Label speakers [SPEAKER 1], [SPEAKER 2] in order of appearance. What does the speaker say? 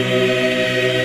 [SPEAKER 1] Amém.